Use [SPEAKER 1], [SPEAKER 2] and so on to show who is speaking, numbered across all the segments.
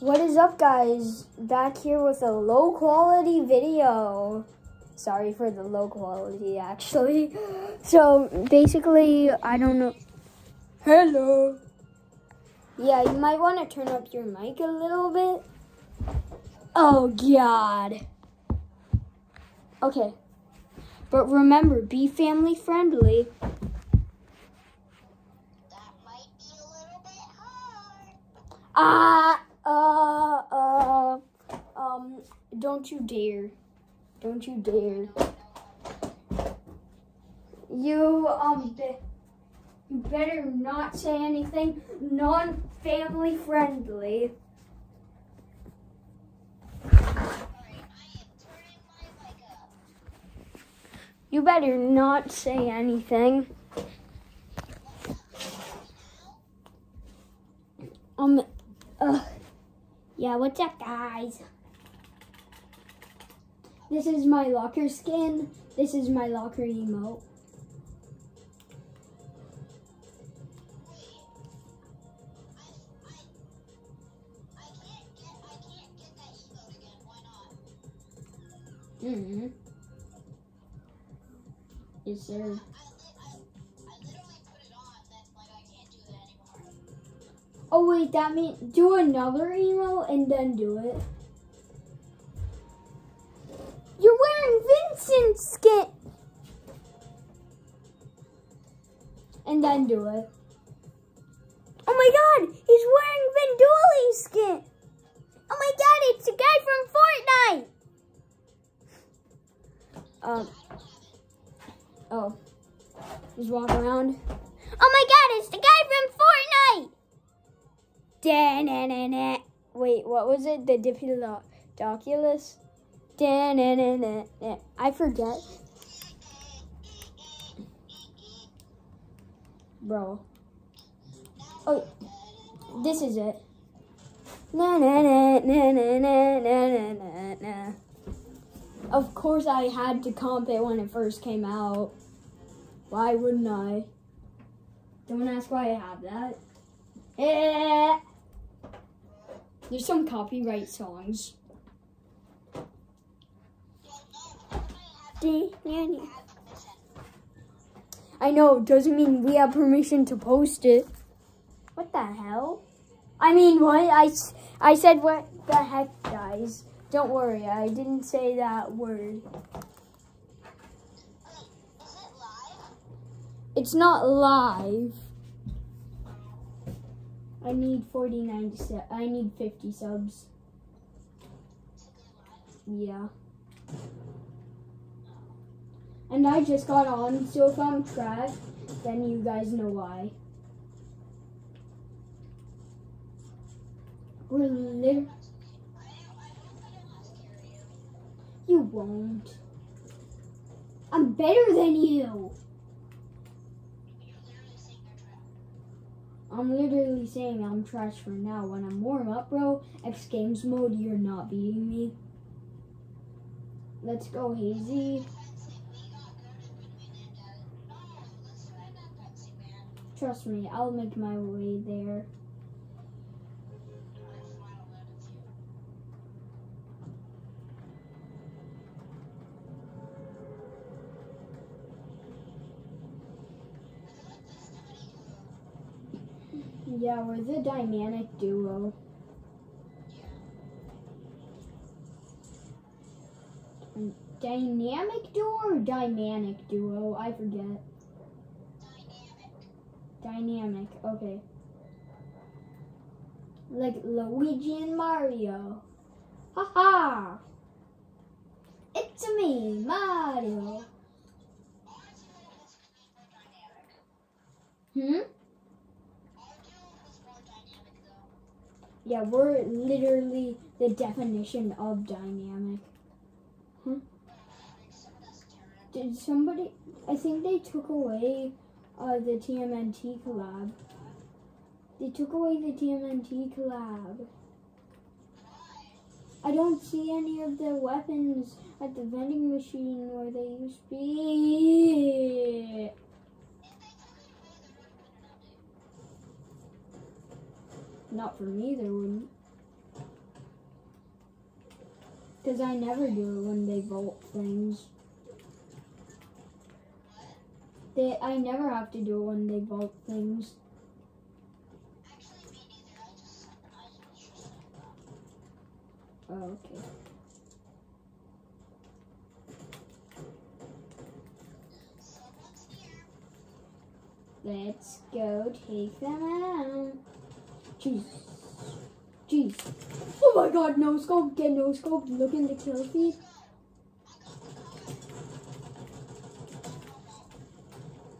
[SPEAKER 1] What is up, guys? Back here with a low quality video. Sorry for the low quality, actually. So, basically, I don't know. Hello. Yeah, you might want to turn up your mic a little bit. Oh, God. Okay. But remember, be family friendly.
[SPEAKER 2] That might be a little bit hard.
[SPEAKER 1] Ah, uh, uh, um, don't you dare. Don't you dare. You, um, be, you better not say anything non-family friendly. You better not say anything. Um, uh, yeah, what's up, guys? This is my locker skin. This is my locker emote.
[SPEAKER 2] I can't get I
[SPEAKER 1] Oh wait, that means do another emo and then do it. You're wearing Vincent's skin. And then do it. Oh my god, he's wearing Vin Dooley's skin. Oh my god, it's the guy from Fortnite. Um. Oh. He's walking around. Oh my god, Da-na-na-na. Wait, what was it? The Diplodocus? Da-na-na-na-na. I forget. Bro. Oh, this is it. Na na na na na na na na na. Of course, I had to comp it when it first came out. Why wouldn't I? Don't ask why I have that. Eh. There's some copyright songs. I know, doesn't mean we have permission to post it. What the hell? I mean, what? I, I said what the heck, guys. Don't worry, I didn't say that word.
[SPEAKER 2] Wait, is it live?
[SPEAKER 1] It's not live. I need 49 su- I need 50 subs.
[SPEAKER 2] To?
[SPEAKER 1] Yeah. And I just got on, so if I'm trash, then you guys know why. We're lit-
[SPEAKER 2] I don't I hope I don't have to carry you.
[SPEAKER 1] You won't. I'm better than you.
[SPEAKER 2] You're literally saying you're trash.
[SPEAKER 1] I'm literally saying I'm trash for now. When I'm warm up, bro, X Games mode, you're not beating me. Let's go, Hazy. Trust me, I'll make my way there. Yeah, we're the dynamic duo. Dynamic duo or dynamic duo? I forget.
[SPEAKER 2] dynamic.
[SPEAKER 1] Dynamic, okay. Like Luigi and Mario. Haha! It's me, Mario. Hmm?
[SPEAKER 2] Our duo was more dynamic though.
[SPEAKER 1] Yeah, we're literally the definition of dynamic.
[SPEAKER 2] Makes.
[SPEAKER 1] Did somebody? I think they took away uh, the TMNT collab. They took away the TMNT collab. I don't see any of the weapons at the vending machine where they used to be. Not for me, there wouldn't. Because I never do it when they vault things. They, I never have to do it when they vault things. Oh, okay. Let's go take them out. Jeez. Jeez. Oh my god, no scope. Get no scope. Look in the kill feed.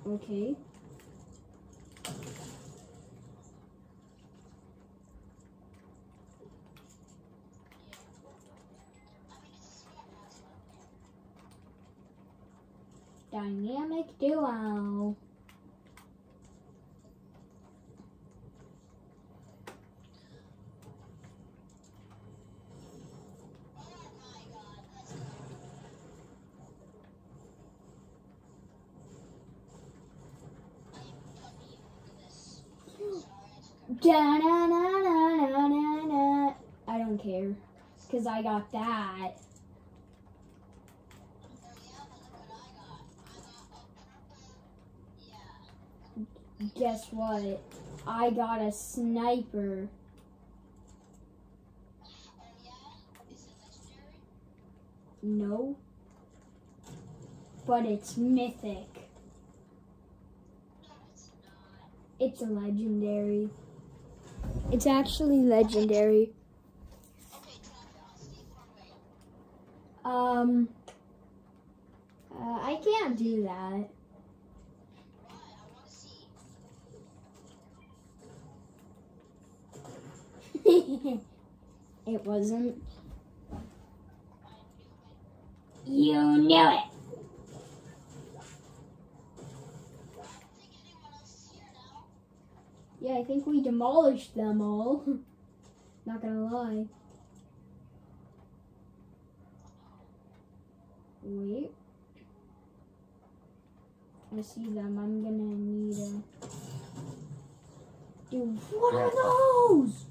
[SPEAKER 1] Okay. Dynamic duo.
[SPEAKER 2] Oh my god, let's go. I don't need look at this. Sorry, I
[SPEAKER 1] Da na na na na na na. I don't care. Because I got that. Guess what? I got a sniper. No. But it's mythic.
[SPEAKER 2] It's
[SPEAKER 1] a legendary. It's actually legendary. Um. Uh, I can't do that. It wasn't. You knew it. Yeah, I think we demolished them all. Not gonna lie. Wait. I see them. I'm gonna need a. Dude, what are those?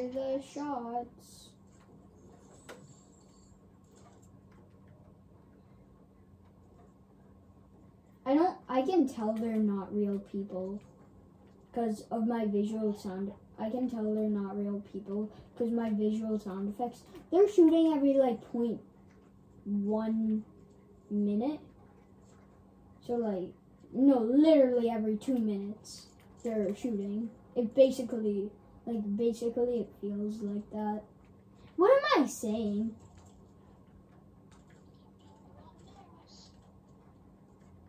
[SPEAKER 1] The shots. I don't. I can tell they're not real people because of my visual sound. I can tell they're not real people because my visual sound effects. They're shooting every like point one minute. So like no, literally every two minutes they're shooting. It basically like basically it feels like that. What am I saying?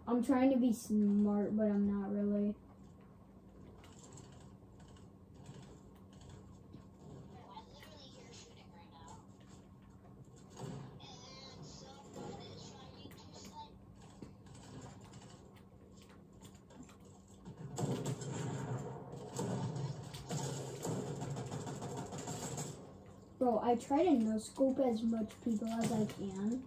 [SPEAKER 1] I'm trying to be smart, but I'm not really. Bro, I try to no scope as much people as I can.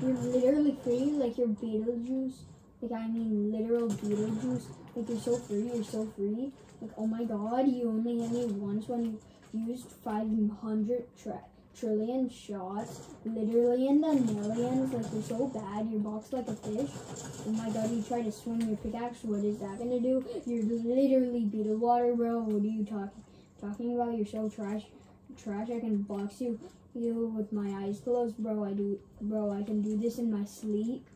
[SPEAKER 1] You're literally free, like you're Beetlejuice. Like I mean literal Beetlejuice. Like you're so free, you're so free. Like oh my god, you only hit me once when you used 500 tri- trillion shots. Literally in the millions. Like you're so bad, you're boxed like a fish. Oh my god, you try to swing your pickaxe, what is that gonna do? You're literally Beetle water, bro. What are you talking talking about? You're so trash trash, I can box you you with my eyes closed, bro. I do bro, I can do this in my sleep.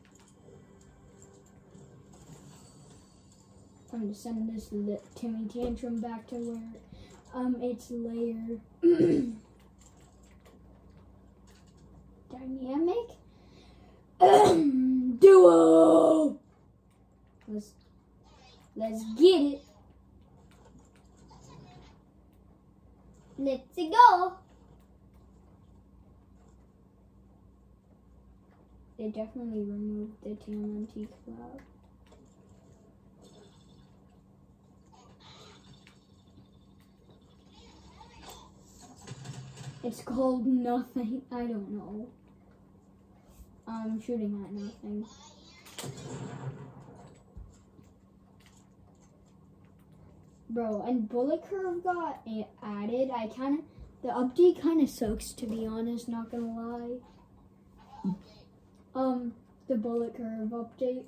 [SPEAKER 1] I'm gonna send this Timmy tantrum back to where um its layer dynamic duo. Let's let's get it. Let's go. They definitely removed the TMNT cloud. It's called nothing. I don't know. I'm shooting at nothing. Bro, and bullet curve got added. I kind of the update kind of sucks to be honest. Not gonna lie. Um, the bullet curve update.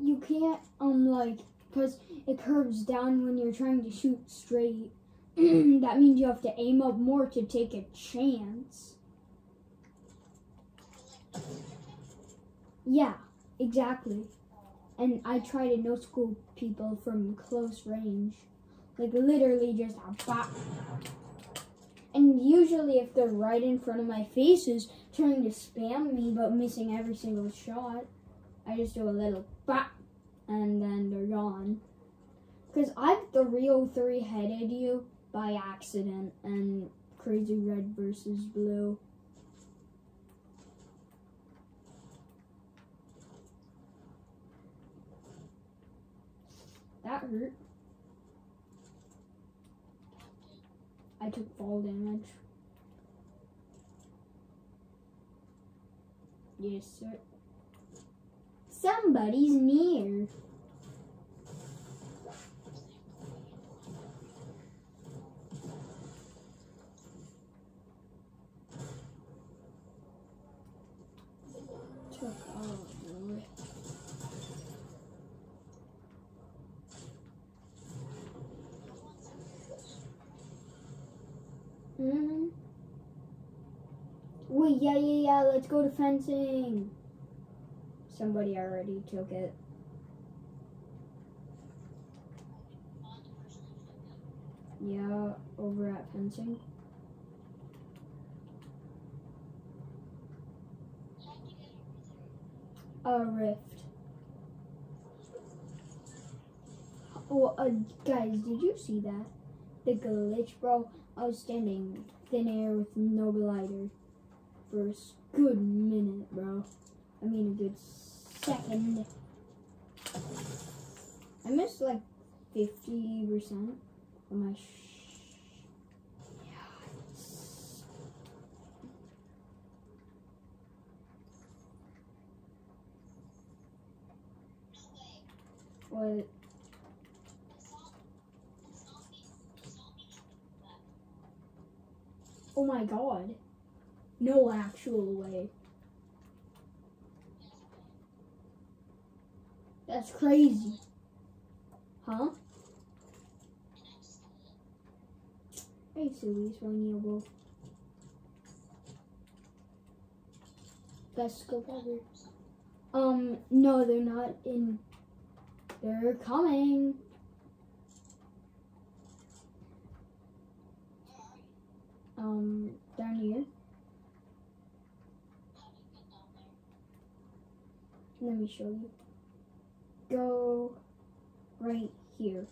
[SPEAKER 1] You can't um like because it curves down when you're trying to shoot straight. that means you have to aim up more to take a chance. Yeah, exactly. And I try to no school people from close range. Like literally just a bop. And usually if they're right in front of my faces trying to spam me but missing every single shot, I just do a little bop and then they're gone. Cause I've the real 3 headed you by accident and Crazy Red versus Blue. That hurt. I took fall damage. Yes, sir. Somebody's near. Took all of it. hmm Wait, yeah, yeah, yeah, let's go to fencing. Somebody already took it. Yeah, over at fencing. A rift. Oh, uh, guys, did you see that? The glitch, bro. I was standing thin air with no glider for a good minute, bro. I mean, a good second. I missed like 50% of my. What? Oh my god. No actual way. That's crazy. Huh? Hey, silly Sonyable. Best scope ever. Um, no, they're not in. They're coming. Um, down here. Let me show you. Go right here.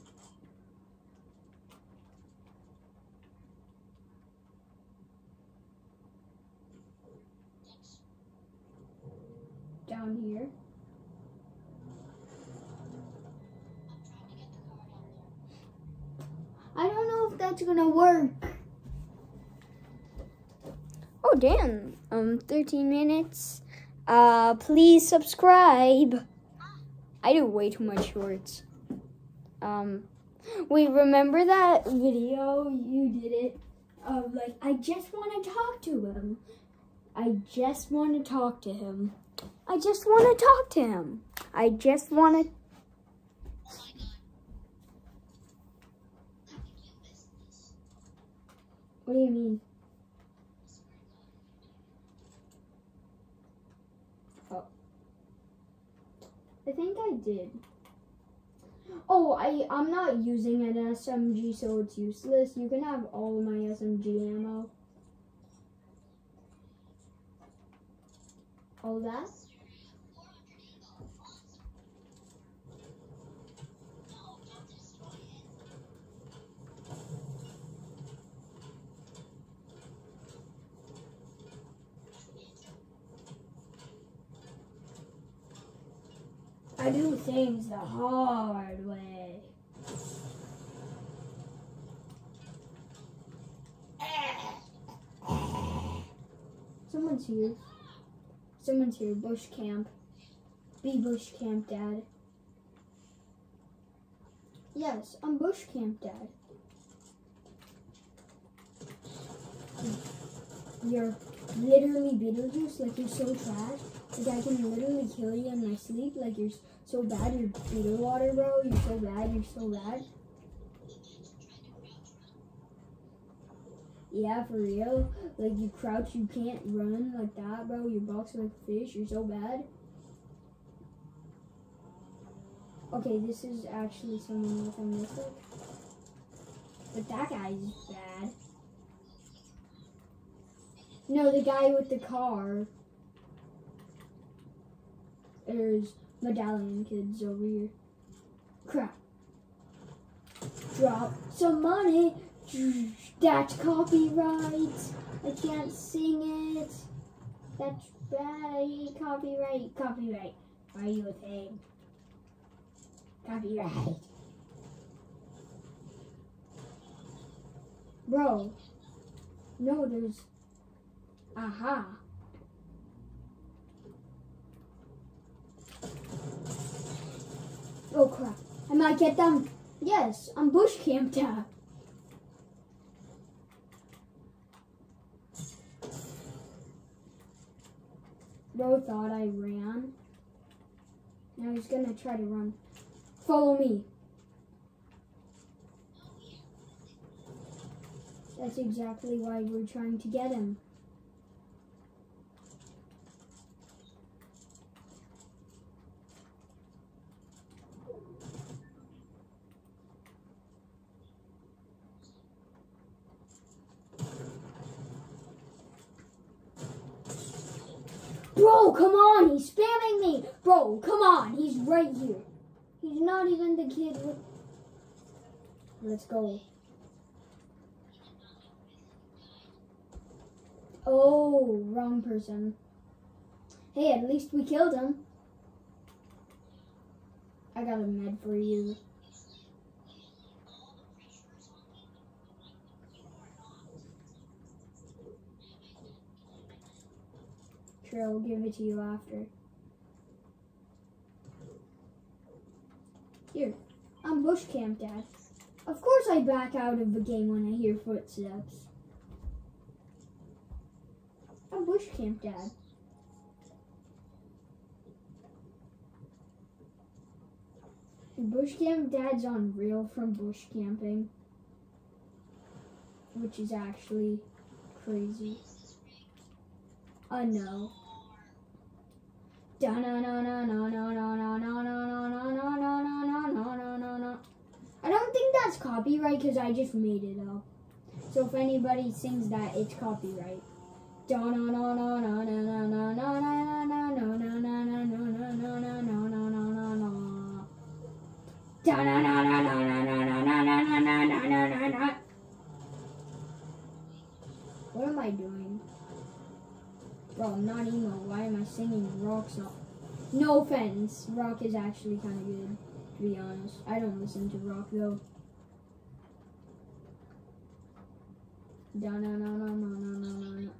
[SPEAKER 1] Down here. I'm trying to get the car down. I don't know if that's gonna work. Oh damn. Um 13 minutes. Uh please subscribe. I do way too much shorts. Um wait, remember that video you did it of like I just want to talk to him. I just want to talk to him. I just want to talk to him. I just want to What do you mean? Oh. I think I did. Oh, I, I'm not using an SMG, so it's useless. You can have all my SMG ammo. All that? I do things the hard way. Someone's here. Someone's here. Bush camp. Be bush camp, Dad. Yes, I'm bush camp, Dad. You're literally Beetlejuice, like you're so trash. Like I can literally kill you in my sleep. Like you're so bad, you're Peter water, bro. You're so bad, you're so bad. Yeah, for real. Like you crouch, you can't run like that, bro. You box like fish. You're so bad. Okay, this is actually someone with a mythic. But that guy is bad. No, the guy with the car. There's medallion kids over here. Crap. Drop some money. That's copyright. I can't sing it. That's bad. Copyright. Copyright. Are you a thing? Copyright. Bro. No, there's. Aha. Oh crap. I might get them. Yes, I'm bush camped out. Bro thought I ran. Now he's gonna try to run. Follow me. That's exactly why we're trying to get him. Bro, come on, he's spamming me. Bro, come on, he's right here. He's not even the kid with... Let's go. Oh, wrong person. Hey, at least we killed him. I got a med for you. I'll give it to you after. Here, I'm bush camp, Dad. Of course I back out of the game when I hear footsteps. I'm bush camp, Dad. Bush camp dad's on real from bush camping. Which is actually crazy. Uh no. I don't think that's copyright because I just made it up. So if anybody sings that, it's copyright. What am I doing? Bro, I'm not emo. Why am I singing rock song? No offense. Rock is actually kind of good, to be honest. I don't listen to rock though. Da na na na na na na na.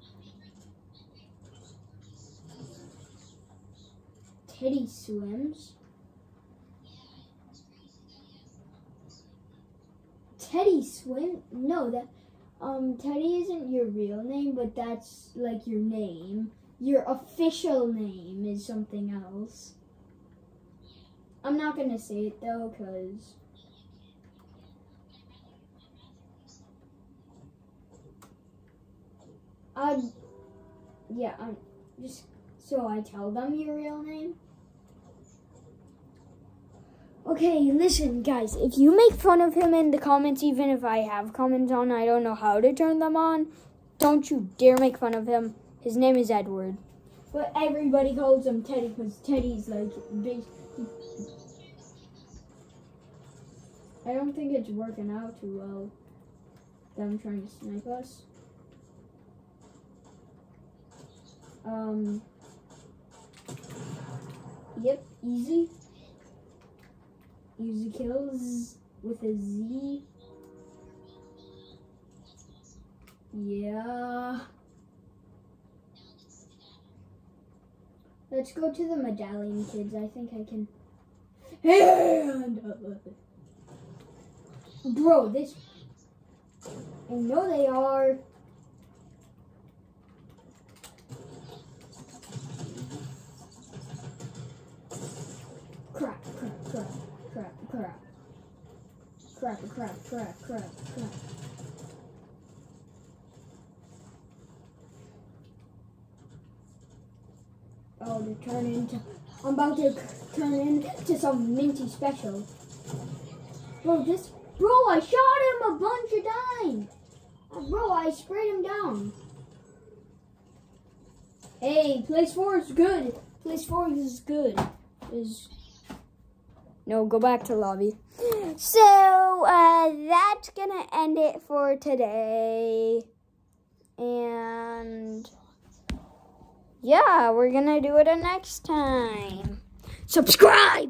[SPEAKER 1] Teddy swims. Teddy swim? No, that um Teddy isn't your real name, but that's like your name. Your official name is something else. I'm not gonna say it though, cause I, yeah, I'm just so I tell them your real name. Okay, listen, guys. If you make fun of him in the comments, even if I have comments on, I don't know how to turn them on. Don't you dare make fun of him. His name is Edward. But everybody calls him Teddy because Teddy's like big. I don't think it's working out too well. Them trying to snipe us. Um. Yep, easy. Easy kills with a Z. Yeah. Let's go to the medallion kids. I think I can. And bro, this. I know they are. Crap! Crap! Crap! Crap! Crap! Crap! Crap! Crap! Crap! Oh, to turn into. I'm about to turn into some minty special. Bro, this. Bro, I shot him a bunch of times. Uh, Bro, I sprayed him down. Hey, place four is good. Place four is good. Is no, go back to lobby. So uh, that's gonna end it for today. And yeah, we're gonna do it next time. Subscribe!